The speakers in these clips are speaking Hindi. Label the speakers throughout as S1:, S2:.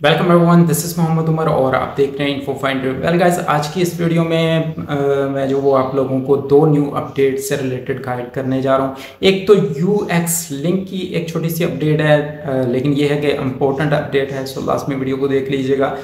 S1: Welcome everyone this is Mohammad Umar और आप देख रहे हैं इन्फो फाइंड वेल गाइस आज की इस वीडियो में आ, मैं जो वो आप लोगों को दो न्यू अपडेट से रिलेटेड गाइड करने जा रहा हूँ। एक तो यू एक्स लिंक की एक छोटी सी अपडेट है आ, लेकिन ये है कि इम्पोर्टेंट अपडेट है सो लास्ट में वीडियो को देख लीजिएगा।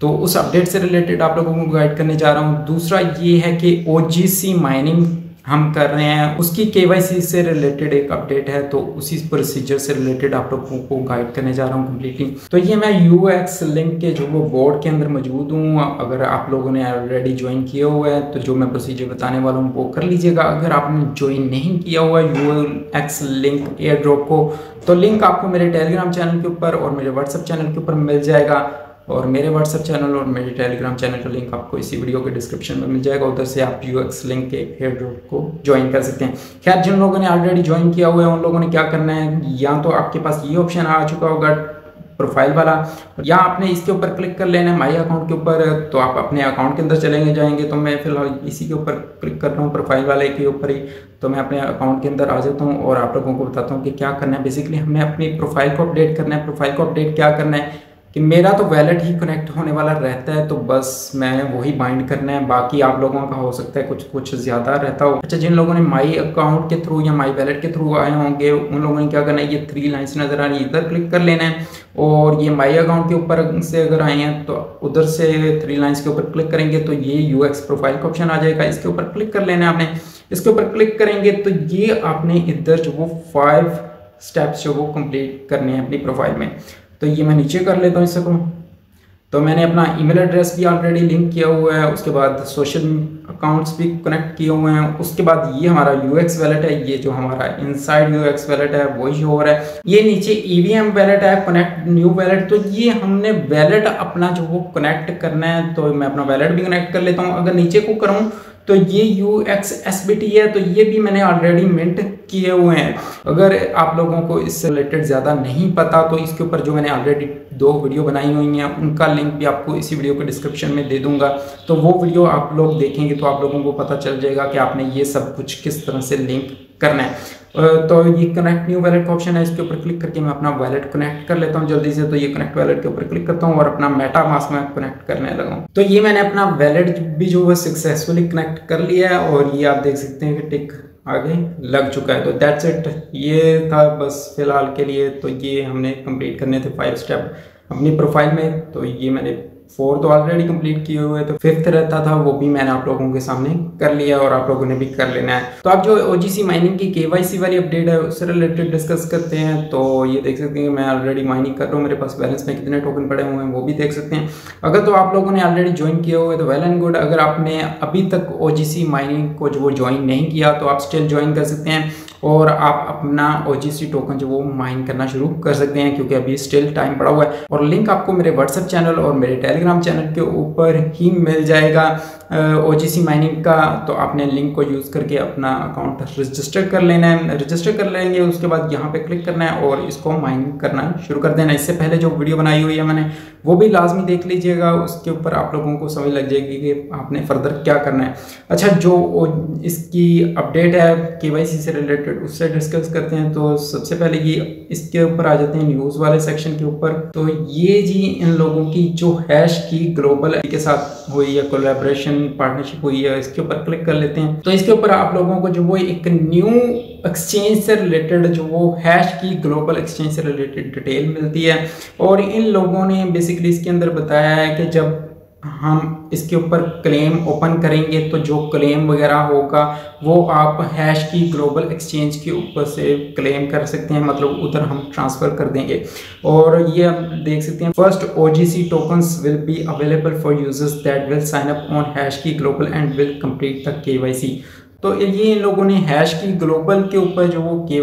S1: तो उस अपडेट से रिलेटेड आप लोगों को गाइड करने जा रहा हूँ। दूसरा ये है कि ओजीसी माइनिंग हम कर रहे हैं, उसकी के से रिलेटेड एक अपडेट है तो उसी प्रोसीजर से रिलेटेड आप लोगों को गाइड करने जा रहा हूँ कम्प्लीटली तो ये मैं यू एक्स लिंक के जो वो बोर्ड के अंदर मौजूद हूँ, अगर आप लोगों ने ऑलरेडी ज्वाइन किया हुआ है तो जो मैं प्रोसीजर बताने वाला हूँ, वो कर लीजिएगा। अगर आपने ज्वाइन नहीं किया हुआ है U X link air drop को तो लिंक आपको मेरे टेलीग्राम चैनल के ऊपर और मेरे व्हाट्सएप चैनल के ऊपर मिल जाएगा। और मेरे व्हाट्सएप चैनल और मेरे टेलीग्राम चैनल का लिंक आपको इसी वीडियो के डिस्क्रिप्शन में मिल जाएगा। उधर से आप यू एक्स लिंक के ड्रॉप को ज्वाइन कर सकते हैं। खैर जिन लोगों ने ऑलरेडी ज्वाइन किया हुआ है उन लोगों ने क्या करना है? या तो आपके पास ये ऑप्शन आ चुका होगा प्रोफ़ाइल वाला या आपने इसके ऊपर क्लिक कर लेना है माई अकाउंट के ऊपर तो आप अपने अकाउंट के अंदर चलेंगे जाएँगे। तो मैं फ़िलहाल इसी के ऊपर क्लिक कर रहा हूँ प्रोफ़ाइल वाले के ऊपर ही। तो मैं अपने अकाउंट के अंदर आ जाता हूँ और आप लोगों को बताता हूँ कि क्या करना है। बेसिकली हमें अपनी प्रोफ़ाइल को अपडेट करना है। प्रोफ़ाइल को अपडेट क्या करना है? कि मेरा तो वैलेट ही कनेक्ट होने वाला रहता है तो बस मैं वही बाइंड करना है। बाकी आप लोगों का हो सकता है कुछ कुछ ज़्यादा रहता हो। अच्छा जिन लोगों ने माई अकाउंट के थ्रू या माई वैलेट के थ्रू आए होंगे, उन लोगों ने क्या करना है? ये थ्री लाइन्स नज़र आ रही है, इधर क्लिक कर लेना है। और ये माई अकाउंट के ऊपर से अगर आए हैं तो उधर से थ्री लाइन्स के ऊपर क्लिक करेंगे तो ये यूएक्स प्रोफ़ाइल का ऑप्शन आ जाएगा। इसके ऊपर क्लिक कर लेना है आपने। इसके ऊपर क्लिक करेंगे तो ये आपने इधर जो वो फाइव स्टेप्स जो वो कंप्लीट करने हैं अपनी प्रोफ़ाइल में। तो ये मैं नीचे कर लेता हूँ इसको तो मैंने अपना ईमेल एड्रेस भी ऑलरेडी लिंक किया हुआ है, उसके बाद सोशल अकाउंट्स भी कनेक्ट किए हुए हैं, उसके बाद ये हमारा यू एक्स वैलेट है, ये जो हमारा इनसाइड यू एक्स वैलेट है, वही हो रहा है। ये नीचे ई वी एम वैलेट है कनेक्ट न्यू वैलेट तो ये हमने वैलेट अपना जो वो कनेक्ट करना है तो मैं अपना वैलेट भी कनेक्ट कर लेता हूँ। अगर नीचे को करूँ तो ये U X S B T है तो ये भी मैंने ऑलरेडी मिंट किए हुए हैं। अगर आप लोगों को इससे रिलेटेड ज़्यादा नहीं पता तो इसके ऊपर जो मैंने ऑलरेडी दो वीडियो बनाई हुई हैं, उनका लिंक भी आपको इसी वीडियो के डिस्क्रिप्शन में दे दूँगा। तो वो वीडियो आप लोग देखेंगे तो आप लोगों को पता चल जाएगा कि आपने ये सब कुछ किस तरह से लिंक करना है। तो ये कनेक्ट न्यू वैलेट का ऑप्शन है, इसके ऊपर क्लिक करके मैं अपना वैलेट कनेक्ट कर लेता हूँ जल्दी से। तो ये कनेक्ट वैलेट के ऊपर क्लिक करता हूँ और अपना मेटा मास में कनेक्ट करने लगा। तो ये मैंने अपना वैलेट भी जो है सक्सेसफुली कनेक्ट कर लिया है और ये आप देख सकते हैं कि टिक आगे लग चुका है। तो दैट्स इट ये था बस फ़िलहाल के लिए। तो ये हमने कंप्लीट करने थे फाइव स्टेप अपनी प्रोफ़ाइल में। तो ये मैंने फोर तो ऑलरेडी कंप्लीट किए हुए तो फिफ्थ रहता था, वो भी मैंने आप लोगों के सामने कर लिया और आप लोगों ने भी कर लेना है। तो आप जो ओजीसी माइनिंग की केवाईसी वाली अपडेट है, उससे रिलेटेड डिस्कस करते हैं तो ये देख सकते हैं मैं ऑलरेडी माइनिंग कर रहा हूँ, मेरे पास बैलेंस में कितने टोकन पड़े हुए हैं, वो भी देख सकते हैं। अगर तो आप लोगों ने ऑलरेडी ज्वाइन किया हुआ है तो वेल एंड गुड अगर आपने अभी तक OGC माइनिंग को जो ज्वाइन नहीं किया तो आप स्टिल ज्वाइन कर सकते हैं। और आप अपना OGC टोकन जो वो माइन करना शुरू कर सकते हैं, क्योंकि अभी स्टिल टाइम पड़ा हुआ है। और लिंक आपको मेरे व्हाट्सएप चैनल और मेरे टेलीग्राम चैनल के ऊपर ही मिल जाएगा। ओजीसी माइनिंग का तो आपने लिंक को यूज़ करके अपना अकाउंट रजिस्टर कर लेना है। रजिस्टर कर लेंगे, उसके बाद यहाँ पे क्लिक करना है और इसको माइनिंग करना शुरू कर देना इससे पहले जो वीडियो बनाई हुई है मैंने, वो भी लाजमी देख लीजिएगा। उसके ऊपर आप लोगों को समझ लग जाएगी कि आपने फर्दर क्या करना है। अच्छा जो इसकी अपडेट है के से रिलेटेड उससे डिस्कस करते हैं। तो सबसे पहले ये इसके ऊपर आ जाते हैं न्यूज़ वाले सेक्शन के ऊपर। तो ये जी इन लोगों की जो हैश की ग्लोबल के साथ हुई है कोलेब्रेशन पार्टनरशिप हुई है, इसके ऊपर क्लिक कर लेते हैं। तो इसके ऊपर आप लोगों को जो वो एक न्यू एक्सचेंज से रिलेटेड जो वो हैश की ग्लोबल एक्सचेंज से रिलेटेड डिटेल मिलती है। और इन लोगों ने बेसिकली इसके अंदर बताया है कि जब हम इसके ऊपर क्लेम ओपन करेंगे तो जो क्लेम वगैरह होगा, वो आप हैश की ग्लोबल एक्सचेंज के ऊपर से क्लेम कर सकते हैं मतलब उधर हम ट्रांसफ़र कर देंगे। और ये हम देख सकते हैं first O G C tokens will be available for users that will sign up on Hash Key Global and will complete the K Y C तो ये इन लोगों ने हैश की ग्लोबल के ऊपर जो वो के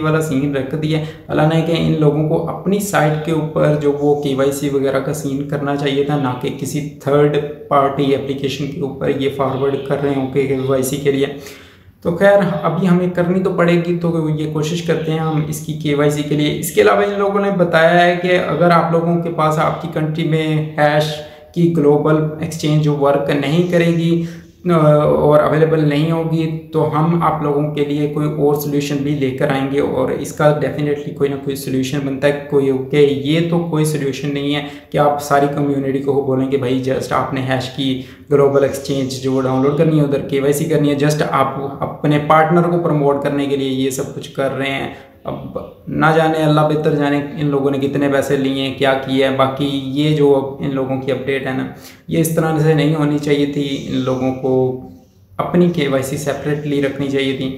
S1: वाला सीन रख दिया हालाँकि कि इन लोगों को अपनी साइट के ऊपर जो वो के वगैरह का सीन करना चाहिए था, ना कि किसी थर्ड पार्टी एप्लीकेशन के ऊपर ये फॉरवर्ड कर रहे हों के वाई के लिए। तो खैर, अभी हमें करनी तो पड़ेगी तो ये कोशिश करते हैं हम इसकी के के लिए। इसके अलावा इन लोगों ने बताया है कि अगर आप लोगों के पास आपकी कंट्री में हैश की ग्लोबल एक्सचेंज वर्क नहीं करेगी और अवेलेबल नहीं होगी तो हम आप लोगों के लिए कोई और सोल्यूशन भी लेकर आएँगे और इसका डेफिनेटली कोई ना कोई सोल्यूशन बनता है, कोई ओके ये तो कोई सोल्यूशन नहीं है कि आप सारी कम्युनिटी को बोलेंगे, भाई जस्ट आपने हैश की ग्लोबल एक्सचेंज जो डाउनलोड करनी है, उधर के करनी है जस्ट आप अपने पार्टनर को प्रमोट करने के लिए ये सब कुछ कर रहे हैं अब ना जाने, अल्लाह बेहतर जाने इन लोगों ने कितने पैसे लिए हैं क्या किया है। बाकी ये जो इन लोगों की अपडेट है ना, ये इस तरह से नहीं होनी चाहिए थी। इन लोगों को अपनी के सेपरेटली रखनी चाहिए थी।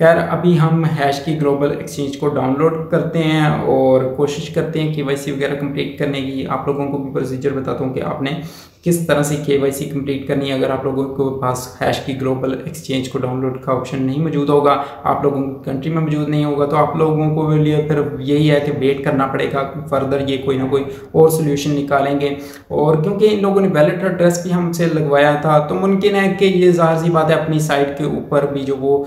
S1: खैर, अभी हम हैश की ग्लोबल एक्सचेंज को डाउनलोड करते हैं और कोशिश करते हैं के वाई सी वगैरह कंप्लीट करने की। आप लोगों को भी प्रोसीजर बताता हूँ कि आपने किस तरह से के वाई सी कंप्लीट करनी है। अगर आप लोगों के पास हैश की ग्लोबल एक्सचेंज को डाउनलोड का ऑप्शन नहीं मौजूद होगा, आप लोगों की कंट्री में मौजूद नहीं होगा तो आप लोगों को लिए फिर यही है कि वेट करना पड़ेगा फर्दर ये कोई ना कोई और सोल्यूशन निकालेंगे। और क्योंकि इन लोगों ने वैलेट एड्रेस भी हमसे लगवाया था तो मुमकिन है कि ये ज़ाहिर सी बात है, अपनी साइट के ऊपर भी जो वो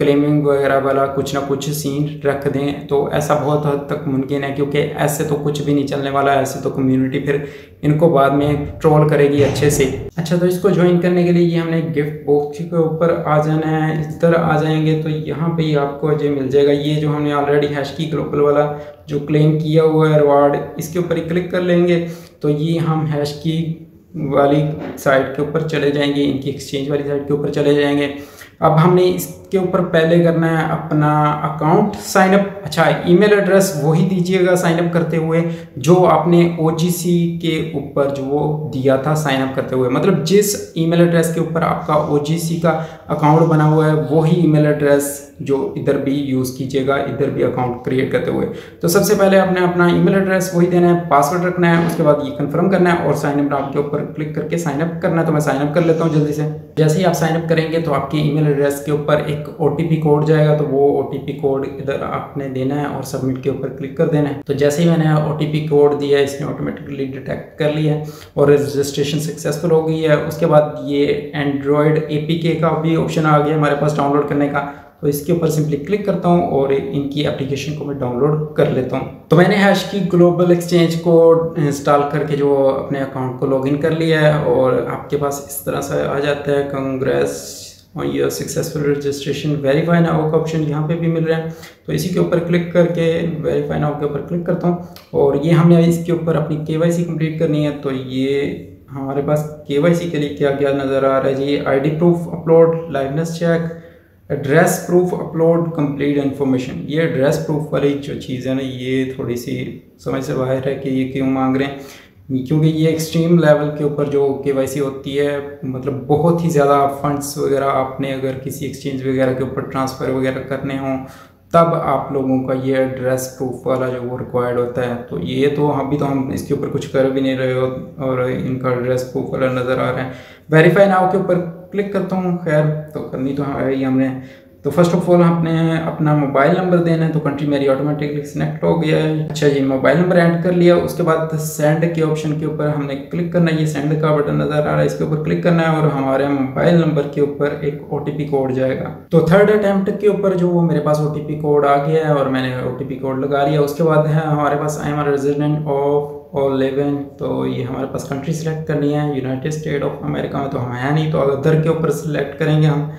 S1: क्लेमिंग वगैरह वाला कुछ ना कुछ सीन रख दें। तो ऐसा बहुत हद तक मुमकिन है, क्योंकि ऐसे तो कुछ भी नहीं चलने वाला, ऐसे तो कम्युनिटी फिर इनको बाद में ट्रोल करेगी अच्छे से। अच्छा तो इसको ज्वाइन करने के लिए ये हमने गिफ्ट बॉक्स के ऊपर आ जाना है। इस तरह आ जाएँगे तो यहाँ पे ही आपको जो मिल जाएगा। ये जो हमने ऑलरेडी हैश की ग्लोबल वाला जो क्लेम किया हुआ है रिवार्ड इसके ऊपर ही क्लिक कर लेंगे। तो ये हम हैश की वाली साइट के ऊपर चले जाएँगे, इनकी एक्सचेंज वाली साइट के ऊपर चले जाएँगे। अब हमने इसके ऊपर पहले करना है अपना अकाउंट साइन अप अच्छा ईमेल एड्रेस वही दीजिएगा साइन अप करते हुए, जो आपने ओजीसी के ऊपर जो दिया था साइनअप करते हुए। मतलब जिस ईमेल एड्रेस के ऊपर आपका ओजीसी का अकाउंट बना हुआ है, वही ईमेल एड्रेस जो इधर भी यूज़ कीजिएगा, इधर भी अकाउंट क्रिएट करते हुए। तो सबसे पहले आपने अपना ईमेल एड्रेस वही देना है पासवर्ड रखना है, उसके बाद ये कंफर्म करना है और साइन अप आपके ऊपर क्लिक करके साइन अप करना है। तो मैं साइन अप कर लेता हूँ जल्दी से। जैसे ही आप साइन अप करेंगे तो आपके ईमेल एड्रेस के ऊपर एक ओटीपी कोड जाएगा तो वो ओटीपी कोड इधर आपने देना है और सबमिट के ऊपर क्लिक कर देना है। तो जैसे ही मैंने ओटीपी कोड दिया इसने ऑटोमेटिकली डिटेक्ट कर लिया और रजिस्ट्रेशन सक्सेसफुल हो गई है। उसके बाद ये एंड्रॉयड ए का भी ऑप्शन आ गया हमारे पास डाउनलोड करने का। तो इसके ऊपर सिंपली क्लिक करता हूँ और इनकी एप्लीकेशन को मैं डाउनलोड कर लेता हूँ। तो मैंने हैश की ग्लोबल एक्सचेंज को इंस्टॉल करके जो अपने अकाउंट को लॉगिन कर लिया है और आपके पास इस तरह से आ जाता है। कांग्रेस और ये सक्सेसफुल रजिस्ट्रेशन वेरीफाई नाउ का ऑप्शन यहाँ पे भी मिल रहा है। तो इसी के ऊपर क्लिक करके वेरीफाई नाउ के ऊपर क्लिक करता हूँ। और ये हमने इसके ऊपर अपनी के वाई सी कंप्लीट करनी है। तो ये हमारे पास के वाई सी के लिए क्या क्या नज़र आ रहा है? जी I D proof upload liveness check address proof upload complete information ये एड्रेस प्रूफ वाली जो चीज़ है ना, ये थोड़ी सी समझ से बाहर है कि ये क्यों मांग रहे हैं। क्योंकि ये एक्सट्रीम लेवल के ऊपर जो के होती है मतलब बहुत ही ज़्यादा फंड्स वगैरह आपने अगर किसी एक्सचेंज वगैरह के ऊपर ट्रांसफ़र वगैरह करने हों, तब आप लोगों का ये एड्रेस प्रूफ वाला जो वो रिक्वायर्ड होता है। तो ये तो अभी तो हम इसके ऊपर कुछ कर भी नहीं रहे हो और इनका एड्रेस प्रूफ वाला नज़र आ रहा है। वेरीफाई नाउ के ऊपर क्लिक करता हूँ, खैर तो करनी तो है ही हमने। तो फ़र्स्ट ऑफ़ ऑल आपने अपना मोबाइल नंबर देना है तो कंट्री मेरी ऑटोमेटिकली सिलेक्ट हो गया है। अच्छा जी मोबाइल नंबर ऐड कर लिया, उसके बाद सेंड के ऑप्शन के ऊपर हमने क्लिक करना है। ये सेंड का बटन नज़र आ रहा है, इसके ऊपर क्लिक करना है और हमारे मोबाइल नंबर के ऊपर एक ओटीपी कोड जाएगा। तो थर्ड अटैम्प्ट के ऊपर जो वो मेरे पास ओटीपी कोड आ गया है और मैंने ओटीपी कोड लगा लिया। उसके बाद है हमारे पास I am a resident of और लेवन तो ये हमारे पास कंट्री सेलेक्ट करनी है। यूनाइटेड स्टेट ऑफ़ अमेरिका में तो हम है नहीं तो अदर के ऊपर सेलेक्ट करेंगे हम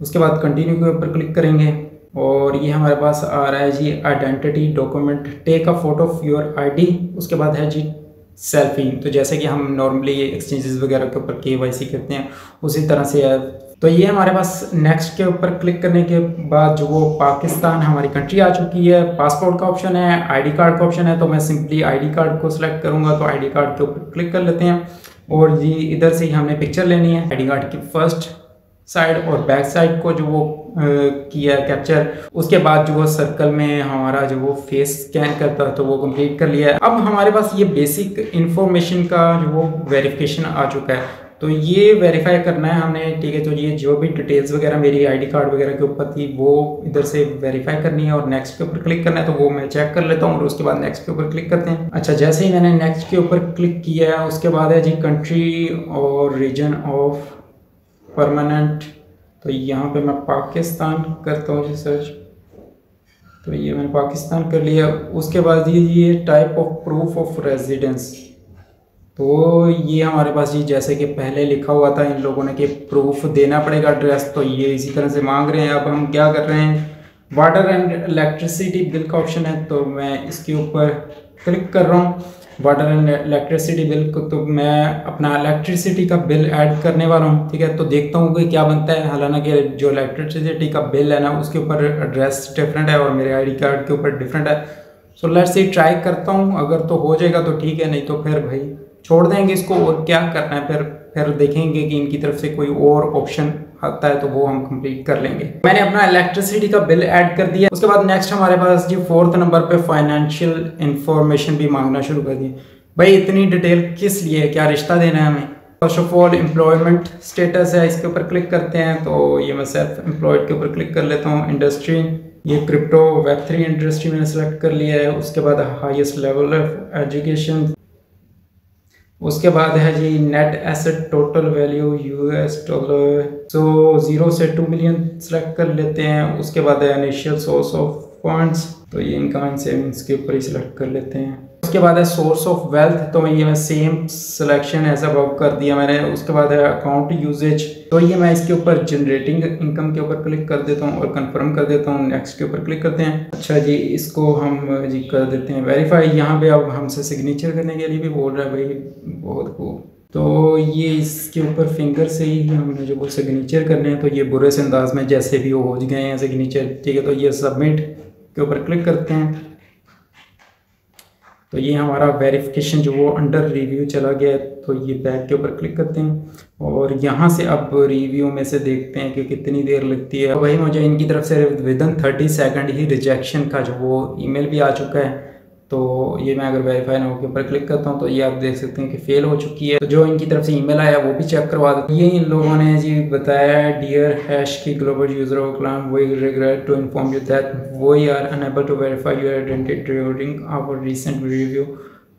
S1: उसके बाद कंटिन्यू के ऊपर क्लिक करेंगे और ये हमारे पास आ रहा है जी identity document take a photo of your ID उसके बाद है जी सेल्फी तो जैसे कि हम नॉर्मली एक्सचेंजेस वगैरह के ऊपर के वाई करते हैं, उसी तरह से है। तो ये हमारे पास नेक्स्ट के ऊपर क्लिक करने के बाद जो वो पाकिस्तान हमारी कंट्री आ चुकी है पासपोर्ट का ऑप्शन है आईडी कार्ड का ऑप्शन है तो मैं सिंपली आईडी कार्ड को सिलेक्ट करूँगा तो आईडी कार्ड के ऊपर क्लिक कर लेते हैं। और जी इधर से ही हमने पिक्चर लेनी है आईडी कार्ड की फ़र्स्ट साइड और बैक साइड को जो वो किया कैप्चर उसके बाद जो वो सर्कल में हमारा जो वो फेस स्कैन करता है तो वो कंप्लीट कर लिया है। अब हमारे पास ये बेसिक इंफॉर्मेशन का जो वो वेरिफिकेशन आ चुका है। तो ये वेरीफाई करना है हमने, ठीक है? तो ये जो भी डिटेल्स वगैरह, मेरी आईडी कार्ड वगैरह के ऊपर थी, वो इधर से वेरीफाई करनी है और नेक्स्ट के ऊपर क्लिक करना है तो वो मैं चेक कर लेता हूँ और उसके बाद नेक्स्ट के ऊपर क्लिक करते हैं। अच्छा जैसे ही मैंने नेक्स्ट के ऊपर क्लिक किया है, उसके बाद है जी कंट्री और रीजन ऑफ़ परमानेंट तो यहाँ पे मैं पाकिस्तान करता हूँ जी सर्च तो ये मैंने पाकिस्तान कर लिया। उसके बाद ये type of proof of residence तो ये हमारे पास जी, जैसे कि पहले लिखा हुआ था, इन लोगों ने कि प्रूफ देना पड़ेगा एड्रेस तो ये इसी तरह से मांग रहे हैं। अब हम क्या कर रहे हैं? वाटर एंड इलेक्ट्रिसिटी बिल का ऑप्शन है तो मैं इसके ऊपर क्लिक कर रहा हूँ। वाटर एंड इलेक्ट्रिसिटी बिल को तो मैं अपना इलेक्ट्रिसिटी का बिल ऐड करने वाला हूँ, ठीक है? तो देखता हूँ कि क्या बनता है। हालाँकि जो इलेक्ट्रिसिटी का बिल है ना, उसके ऊपर एड्रेस डिफरेंट है और मेरे आईडी कार्ड के ऊपर डिफरेंट है। सो लेट्स सी ट्राई करता हूँ। अगर तो हो जाएगा तो ठीक है, नहीं तो फिर भाई छोड़ देंगे इसको और क्या करना है? फिर फिर देखेंगे कि इनकी तरफ़ से कोई और ऑप्शन आता है तो वो हम कंप्लीट कर लेंगे। मैंने अपना इलेक्ट्रिसिटी का बिल ऐड कर दिया। उसके बाद नेक्स्ट हमारे पास जी फोर्थ नंबर पे फाइनेंशियल इंफॉर्मेशन भी मांगना शुरू कर दिया भाई, इतनी डिटेल किस लिए? क्या रिश्ता देना है हमें? First of all employment status है, इसके ऊपर क्लिक करते हैं तो ये मैं सेल्फ एम्प्लॉयड के ऊपर क्लिक कर लेता हूँ इंडस्ट्री ये क्रिप्टो वेब थ्री इंडस्ट्री मैंने सेलेक्ट कर लिया है, उसके बाद हाईएस्ट लेवल ऑफ़ एजुकेशन उसके बाद है जी net asset total value US dollar so zero से टू मिलियन सेलेक्ट कर लेते हैं। उसके बाद है इनिशियल सोर्स ऑफ़ फंड्स तो ये इनकम एंड सेविंग्स के ऊपर ही सिलेक्ट कर लेते हैं। उसके बाद है सोर्स ऑफ़ वेल्थ तो ये मैं सेम सिलेक्शन ऐसा वर्क कर दिया मैंने। उसके बाद है अकाउंट यूजेज तो ये मैं इसके ऊपर जनरेटिंग इनकम के ऊपर क्लिक कर देता हूँ और कंफर्म कर देता हूँ नेक्स्ट के ऊपर क्लिक करते हैं। अच्छा जी, इसको हम, जी, कर देते हैं वेरीफाई यहाँ पे अब हमसे सिग्नेचर करने के लिए भी बोल रहा है भाई, बहुत खूब तो ये इसके ऊपर फिंगर से ही हमने जो वो सिग्नेचर करने हैं तो ये बुरे से अंदाज में जैसे भी हो गए हैं सिग्नेचर ठीक है तो ये सबमिट के ऊपर क्लिक करते हैं। तो ये हमारा वेरिफिकेशन जो वो अंडर रिव्यू चला गया तो ये बैक के ऊपर क्लिक करते हैं। और यहाँ से अब रिव्यू में से देखते हैं कि कितनी देर लगती है। वही मुझे इनकी तरफ़ से विद इन थर्टी सेकेंड ही रिजेक्शन का जो वो ईमेल भी आ चुका है। तो ये मैं अगर वेरीफाई नाउ के ऊपर क्लिक करता हूँ तो ये आप देख सकते हैं कि फेल हो चुकी है। तो जो इनकी तरफ़ से ईमेल आया, वो भी चेक करवा देते ये इन लोगों ने जी बताया dear HashKey global user of claim we regret to inform you that we are unable to verify your identity our recent review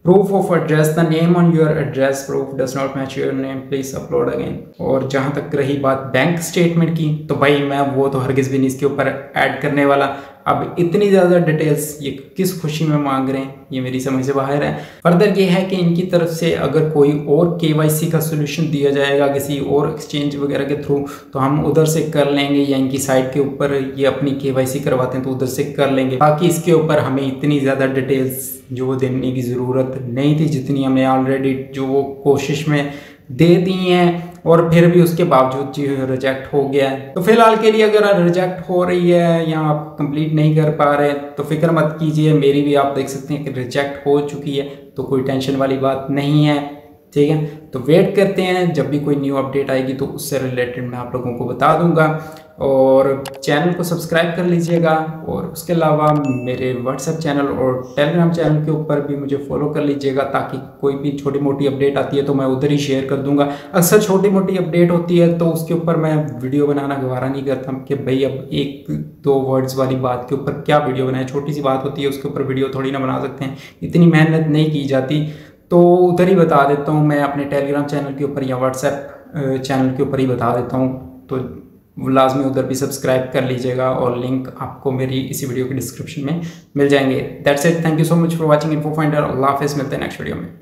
S1: proof of address the name on your address proof does not match your name please upload again और जहाँ तक रही बात बैंक स्टेटमेंट की तो भाई मैं वो तो हरगिज भी नहीं इसके ऊपर ऐड करने वाला। अब इतनी ज़्यादा डिटेल्स ये किस खुशी में मांग रहे हैं, ये मेरी समझ से बाहर है। फर्दर ये है कि इनकी तरफ़ से अगर कोई और के का सोल्यूशन दिया जाएगा किसी और एक्सचेंज वगैरह के थ्रू तो हम उधर से कर लेंगे या इनकी साइट के ऊपर ये अपनी के करवाते हैं तो उधर से कर लेंगे। बाकी इसके ऊपर हमें इतनी ज़्यादा डिटेल्स जो वो देने की ज़रूरत नहीं थी, जितनी हमें ऑलरेडी जो वो कोशिश में दे दी हैं और फिर भी उसके बावजूद रिजेक्ट हो गया है। तो फ़िलहाल के लिए अगर रिजेक्ट हो रही है या आप कंप्लीट नहीं कर पा रहे तो फ़िक्र मत कीजिए, मेरी भी आप देख सकते हैं कि रिजेक्ट हो चुकी है तो कोई टेंशन वाली बात नहीं है। ठीक है? तो वेट करते हैं, जब भी कोई न्यू अपडेट आएगी तो उससे रिलेटेड मैं आप लोगों को बता दूँगा। और चैनल को सब्सक्राइब कर लीजिएगा और उसके अलावा मेरे व्हाट्सएप चैनल और टेलीग्राम चैनल के ऊपर भी मुझे फॉलो कर लीजिएगा ताकि कोई भी छोटी मोटी अपडेट आती है तो मैं उधर ही शेयर कर दूँगा। अक्सर छोटी मोटी अपडेट होती है तो उसके ऊपर मैं वीडियो बनाना गवारा नहीं करता कि भाई अब एक, दो वर्ड्स वाली बात के ऊपर क्या वीडियो बनाए? छोटी सी बात होती है, उसके ऊपर वीडियो थोड़ी ना बना सकते हैं। इतनी मेहनत नहीं की जाती। तो उधर ही बता देता हूँ, मैं अपने टेलीग्राम चैनल के ऊपर या व्हाट्सएप चैनल के ऊपर ही बता देता हूँ। तो लाजमी उधर भी सब्सक्राइब कर लीजिएगा और लिंक आपको मेरी इसी वीडियो के डिस्क्रिप्शन में मिल जाएँगे। That's it thank you so much for watching info finder अल्लाह हाफिज़. मिलते हैं नेक्स्ट वीडियो में।